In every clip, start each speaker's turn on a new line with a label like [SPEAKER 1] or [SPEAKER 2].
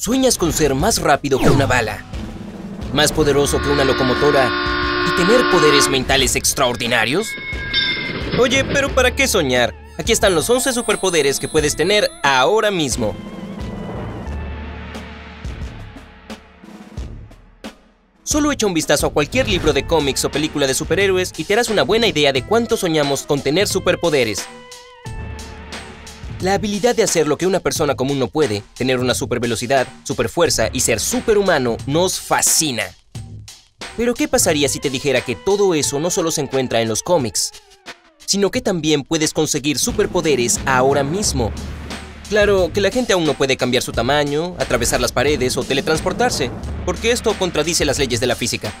[SPEAKER 1] ¿Sueñas con ser más rápido que una bala? ¿Más poderoso que una locomotora? ¿Y tener poderes mentales extraordinarios? Oye, pero ¿para qué soñar? Aquí están los 11 superpoderes que puedes tener ahora mismo. Solo echa un vistazo a cualquier libro de cómics o película de superhéroes y te harás una buena idea de cuánto soñamos con tener superpoderes. La habilidad de hacer lo que una persona común no puede, tener una supervelocidad, superfuerza y ser superhumano nos fascina. Pero ¿qué pasaría si te dijera que todo eso no solo se encuentra en los cómics, sino que también puedes conseguir superpoderes ahora mismo? Claro que la gente aún no puede cambiar su tamaño, atravesar las paredes o teletransportarse, porque esto contradice las leyes de la física.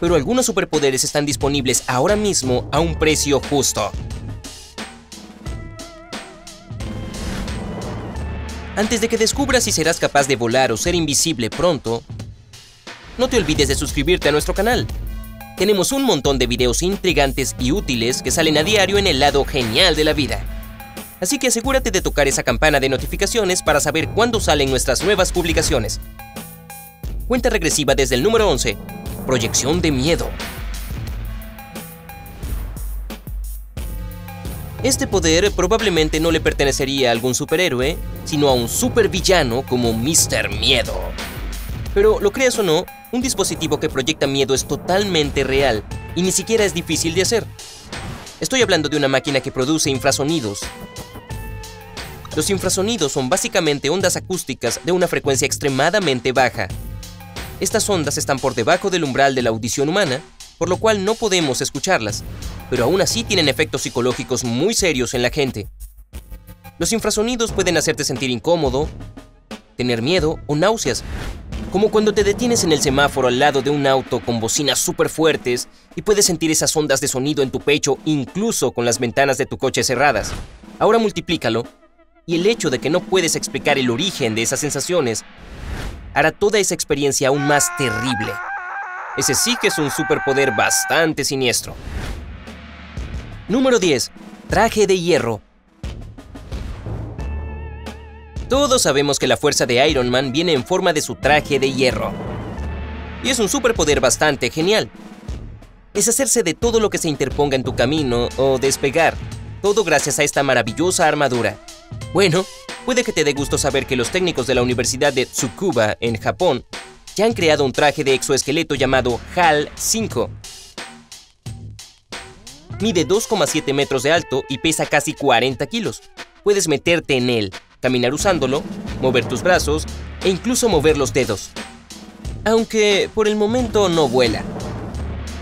[SPEAKER 1] Pero algunos superpoderes están disponibles ahora mismo a un precio justo. Antes de que descubras si serás capaz de volar o ser invisible pronto, no te olvides de suscribirte a nuestro canal. Tenemos un montón de videos intrigantes y útiles que salen a diario en el lado genial de la vida. Así que asegúrate de tocar esa campana de notificaciones para saber cuándo salen nuestras nuevas publicaciones. Cuenta regresiva desde el número 11. Proyección de miedo. Este poder probablemente no le pertenecería a algún superhéroe, sino a un supervillano como Mr. Miedo. Pero lo creas o no, un dispositivo que proyecta miedo es totalmente real y ni siquiera es difícil de hacer. Estoy hablando de una máquina que produce infrasonidos. Los infrasonidos son básicamente ondas acústicas de una frecuencia extremadamente baja. Estas ondas están por debajo del umbral de la audición humana por lo cual no podemos escucharlas, pero aún así tienen efectos psicológicos muy serios en la gente. Los infrasonidos pueden hacerte sentir incómodo, tener miedo o náuseas, como cuando te detienes en el semáforo al lado de un auto con bocinas súper fuertes y puedes sentir esas ondas de sonido en tu pecho incluso con las ventanas de tu coche cerradas. Ahora multiplícalo y el hecho de que no puedes explicar el origen de esas sensaciones hará toda esa experiencia aún más terrible. Ese sí que es un superpoder bastante siniestro. Número 10. Traje de hierro. Todos sabemos que la fuerza de Iron Man viene en forma de su traje de hierro. Y es un superpoder bastante genial. Es hacerse de todo lo que se interponga en tu camino o despegar, todo gracias a esta maravillosa armadura. Bueno, puede que te dé gusto saber que los técnicos de la Universidad de Tsukuba, en Japón, ya han creado un traje de exoesqueleto llamado HAL 5. Mide 2,7 metros de alto y pesa casi 40 kilos. Puedes meterte en él, caminar usándolo, mover tus brazos e incluso mover los dedos. Aunque por el momento no vuela.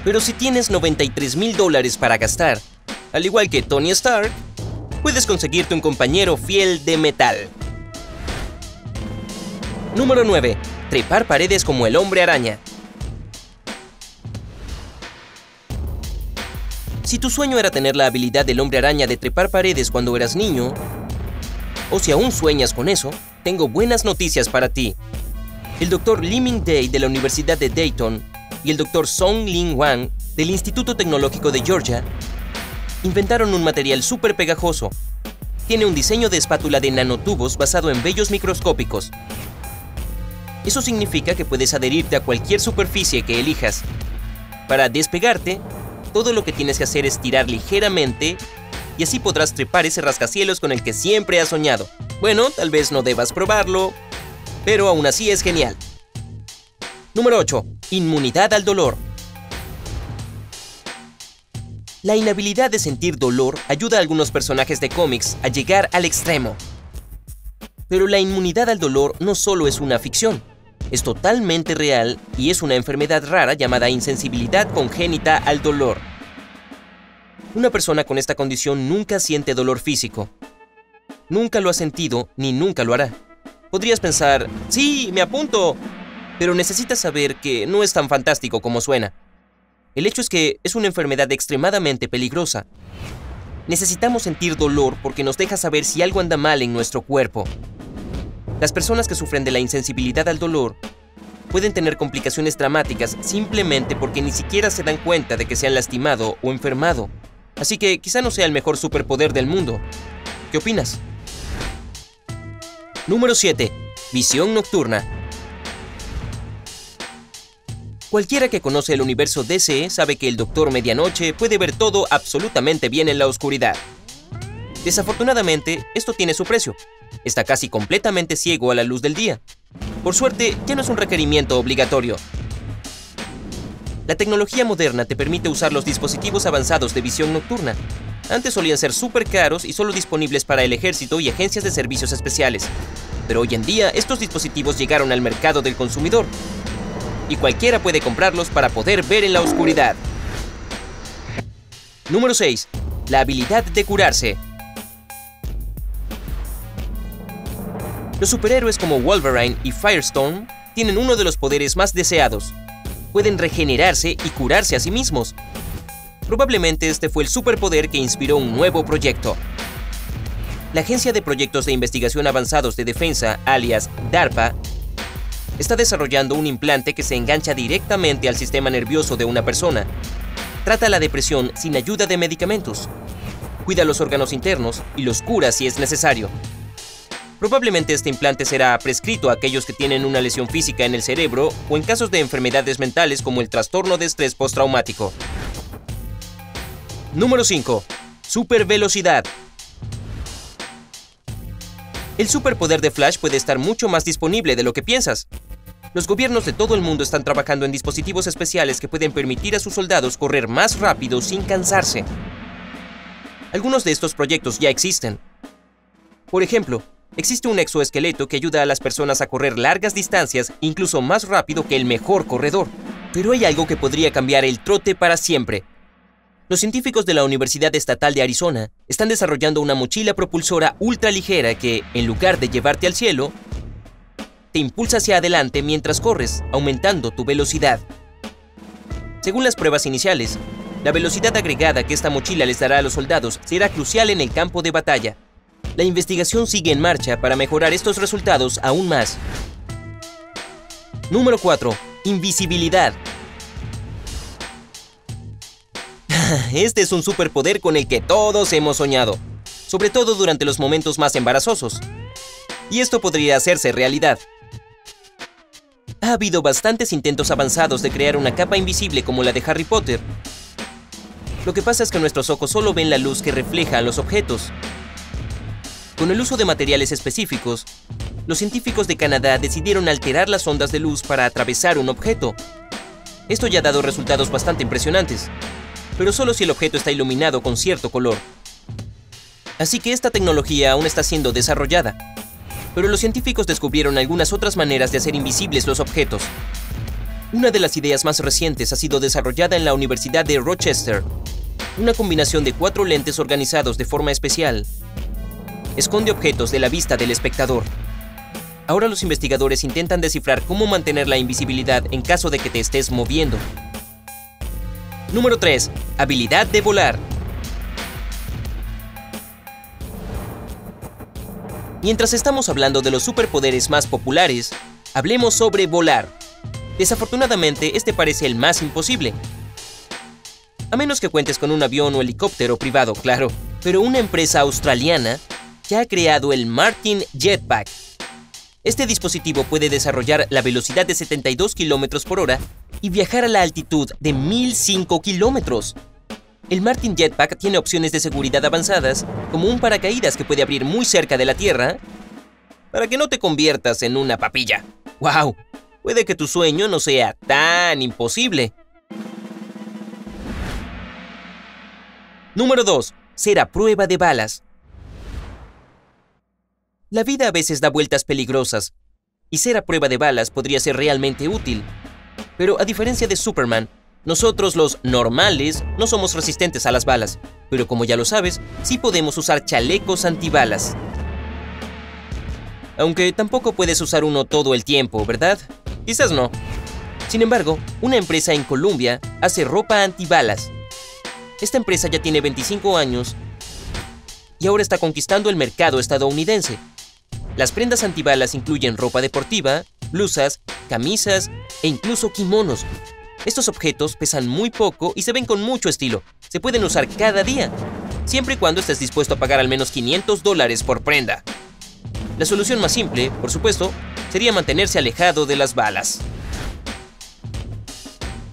[SPEAKER 1] Pero si tienes 93 mil dólares para gastar, al igual que Tony Stark, puedes conseguirte un compañero fiel de metal. Número 9 trepar paredes como el hombre araña. Si tu sueño era tener la habilidad del hombre araña de trepar paredes cuando eras niño, o si aún sueñas con eso, tengo buenas noticias para ti. El Dr. Lee Ming Day de la Universidad de Dayton y el Dr. Song Lin Wang del Instituto Tecnológico de Georgia inventaron un material súper pegajoso. Tiene un diseño de espátula de nanotubos basado en vellos microscópicos eso significa que puedes adherirte a cualquier superficie que elijas. Para despegarte, todo lo que tienes que hacer es tirar ligeramente y así podrás trepar ese rascacielos con el que siempre has soñado. Bueno, tal vez no debas probarlo, pero aún así es genial. Número 8. Inmunidad al dolor. La inhabilidad de sentir dolor ayuda a algunos personajes de cómics a llegar al extremo. Pero la inmunidad al dolor no solo es una ficción es totalmente real y es una enfermedad rara llamada insensibilidad congénita al dolor. Una persona con esta condición nunca siente dolor físico. Nunca lo ha sentido ni nunca lo hará. Podrías pensar, sí, me apunto, pero necesitas saber que no es tan fantástico como suena. El hecho es que es una enfermedad extremadamente peligrosa. Necesitamos sentir dolor porque nos deja saber si algo anda mal en nuestro cuerpo. Las personas que sufren de la insensibilidad al dolor pueden tener complicaciones dramáticas simplemente porque ni siquiera se dan cuenta de que se han lastimado o enfermado. Así que quizá no sea el mejor superpoder del mundo. ¿Qué opinas? Número 7. Visión nocturna. Cualquiera que conoce el universo DC sabe que el Doctor Medianoche puede ver todo absolutamente bien en la oscuridad. Desafortunadamente, esto tiene su precio. Está casi completamente ciego a la luz del día. Por suerte, ya no es un requerimiento obligatorio. La tecnología moderna te permite usar los dispositivos avanzados de visión nocturna. Antes solían ser súper caros y solo disponibles para el ejército y agencias de servicios especiales. Pero hoy en día estos dispositivos llegaron al mercado del consumidor y cualquiera puede comprarlos para poder ver en la oscuridad. Número 6. La habilidad de curarse. Los superhéroes como Wolverine y Firestorm tienen uno de los poderes más deseados. Pueden regenerarse y curarse a sí mismos. Probablemente este fue el superpoder que inspiró un nuevo proyecto. La Agencia de Proyectos de Investigación Avanzados de Defensa, alias DARPA, está desarrollando un implante que se engancha directamente al sistema nervioso de una persona. Trata la depresión sin ayuda de medicamentos. Cuida los órganos internos y los cura si es necesario. Probablemente este implante será prescrito a aquellos que tienen una lesión física en el cerebro o en casos de enfermedades mentales como el trastorno de estrés postraumático. Número 5. Supervelocidad. El superpoder de Flash puede estar mucho más disponible de lo que piensas. Los gobiernos de todo el mundo están trabajando en dispositivos especiales que pueden permitir a sus soldados correr más rápido sin cansarse. Algunos de estos proyectos ya existen. Por ejemplo, existe un exoesqueleto que ayuda a las personas a correr largas distancias incluso más rápido que el mejor corredor. Pero hay algo que podría cambiar el trote para siempre. Los científicos de la Universidad Estatal de Arizona están desarrollando una mochila propulsora ultra ligera que, en lugar de llevarte al cielo, te impulsa hacia adelante mientras corres, aumentando tu velocidad. Según las pruebas iniciales, la velocidad agregada que esta mochila les dará a los soldados será crucial en el campo de batalla. La investigación sigue en marcha para mejorar estos resultados aún más. Número 4. Invisibilidad. Este es un superpoder con el que todos hemos soñado, sobre todo durante los momentos más embarazosos. Y esto podría hacerse realidad. Ha habido bastantes intentos avanzados de crear una capa invisible como la de Harry Potter. Lo que pasa es que nuestros ojos solo ven la luz que refleja a los objetos. Con el uso de materiales específicos, los científicos de Canadá decidieron alterar las ondas de luz para atravesar un objeto. Esto ya ha dado resultados bastante impresionantes, pero solo si el objeto está iluminado con cierto color. Así que esta tecnología aún está siendo desarrollada, pero los científicos descubrieron algunas otras maneras de hacer invisibles los objetos. Una de las ideas más recientes ha sido desarrollada en la Universidad de Rochester. Una combinación de cuatro lentes organizados de forma especial esconde objetos de la vista del espectador. Ahora los investigadores intentan descifrar cómo mantener la invisibilidad en caso de que te estés moviendo. Número 3. Habilidad de volar. Mientras estamos hablando de los superpoderes más populares, hablemos sobre volar. Desafortunadamente, este parece el más imposible. A menos que cuentes con un avión o helicóptero privado, claro. Pero una empresa australiana ya ha creado el Martin Jetpack. Este dispositivo puede desarrollar la velocidad de 72 km por hora y viajar a la altitud de 1005 km. El Martin Jetpack tiene opciones de seguridad avanzadas, como un paracaídas que puede abrir muy cerca de la Tierra, para que no te conviertas en una papilla. ¡Wow! Puede que tu sueño no sea tan imposible. Número 2. Ser a prueba de balas. La vida a veces da vueltas peligrosas, y ser a prueba de balas podría ser realmente útil. Pero a diferencia de Superman, nosotros los normales no somos resistentes a las balas, pero como ya lo sabes, sí podemos usar chalecos antibalas. Aunque tampoco puedes usar uno todo el tiempo, ¿verdad? Quizás no. Sin embargo, una empresa en Colombia hace ropa antibalas. Esta empresa ya tiene 25 años y ahora está conquistando el mercado estadounidense. Las prendas antibalas incluyen ropa deportiva, blusas, camisas e incluso kimonos, estos objetos pesan muy poco y se ven con mucho estilo. Se pueden usar cada día, siempre y cuando estés dispuesto a pagar al menos 500 dólares por prenda. La solución más simple, por supuesto, sería mantenerse alejado de las balas.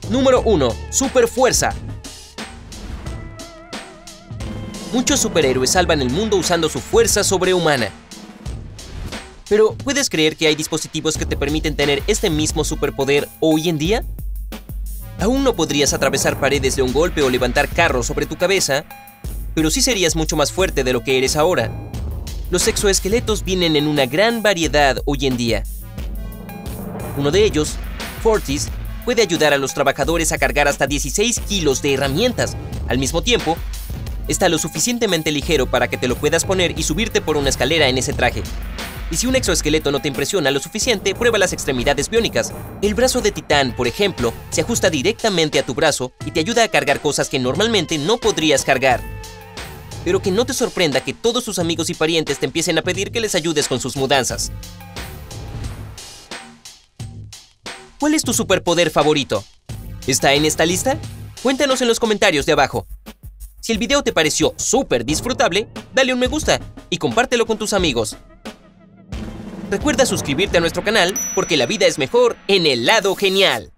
[SPEAKER 1] Número 1. Super fuerza. Muchos superhéroes salvan el mundo usando su fuerza sobrehumana. Pero, ¿puedes creer que hay dispositivos que te permiten tener este mismo superpoder hoy en día? Aún no podrías atravesar paredes de un golpe o levantar carros sobre tu cabeza, pero sí serías mucho más fuerte de lo que eres ahora. Los exoesqueletos vienen en una gran variedad hoy en día. Uno de ellos, Fortis, puede ayudar a los trabajadores a cargar hasta 16 kilos de herramientas. Al mismo tiempo, está lo suficientemente ligero para que te lo puedas poner y subirte por una escalera en ese traje. Y si un exoesqueleto no te impresiona lo suficiente, prueba las extremidades biónicas. El brazo de titán, por ejemplo, se ajusta directamente a tu brazo y te ayuda a cargar cosas que normalmente no podrías cargar. Pero que no te sorprenda que todos tus amigos y parientes te empiecen a pedir que les ayudes con sus mudanzas. ¿Cuál es tu superpoder favorito? ¿Está en esta lista? Cuéntanos en los comentarios de abajo. Si el video te pareció súper disfrutable, dale un me gusta y compártelo con tus amigos. Recuerda suscribirte a nuestro canal porque la vida es mejor en el lado genial.